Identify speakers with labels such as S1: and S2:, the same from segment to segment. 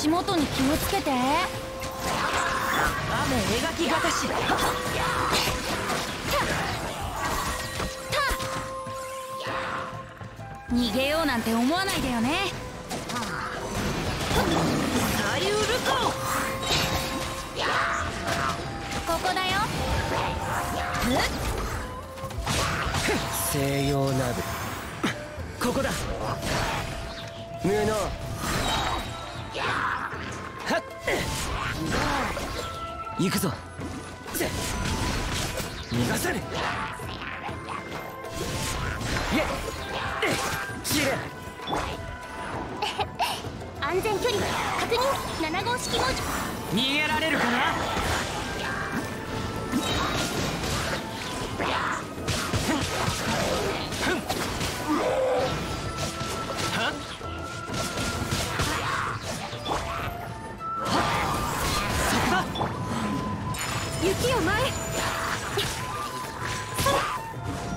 S1: 足元に気をつけて。雨
S2: 描きがたし。
S1: 逃げようなんて思わないでよね。
S2: サリウルコ
S1: ここだよ
S3: 西洋ナブここだ布行くぞ。逃がさねいえ
S1: 安全距離確認。7号式文字
S2: 逃げられるかな？
S1: 雪を前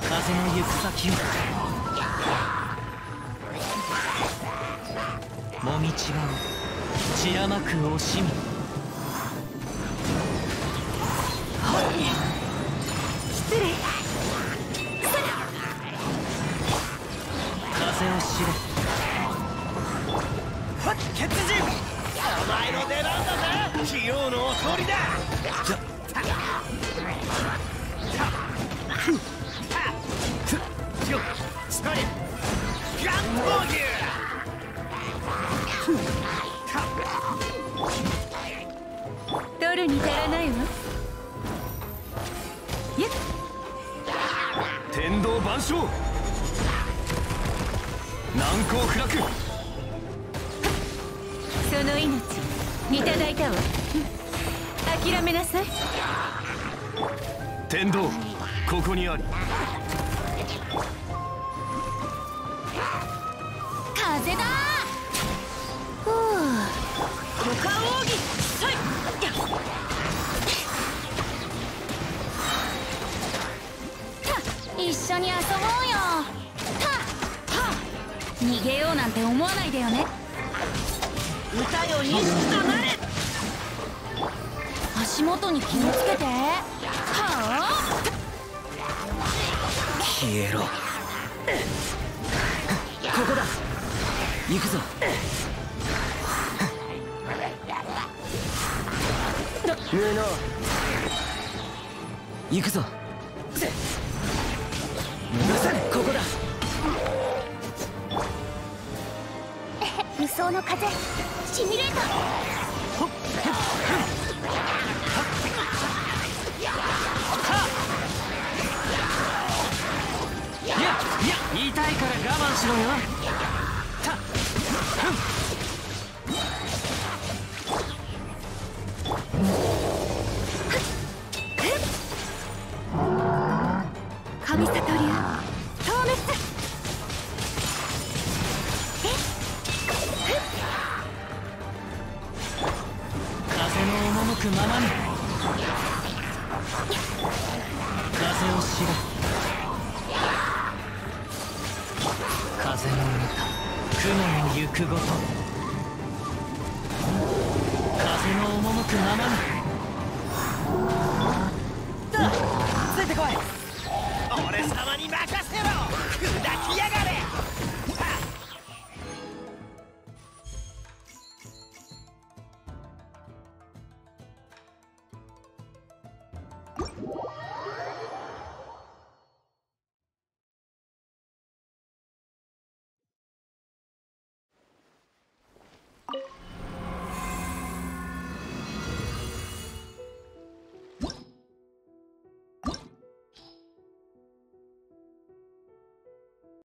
S2: 風の行く先をもみちがう血甘く惜しみ
S1: 失礼
S2: 風を知れ
S3: はっ血人お前の出番だぜ器用のお通りだじゃじゃスタリガンボーギ
S1: 取るに足らないわ。ゆっ。
S3: 天道万象。難攻不落。
S1: その命いただいたわ諦めなさい。
S3: 天道ここにあり。
S1: 風だ。ふう。
S2: 股間奥義そい
S1: 一緒に遊ぼうよ。はは逃げようなんて思わないでよね。
S2: 歌よ錦となれ
S1: 足元に気をつけて。はあ
S3: 消えろ。ここだ。行くぞ。布行くぞ。ここだ。
S1: 無双の風。シミュ
S2: いやいや言いたいから我慢しろよ。た
S1: 神里流透滅
S2: 風の赴くままに風を知れ風の歌雲の行くごと。風の赴くままに。だついてこい。
S3: 俺様に任せろ。砕きやがれ。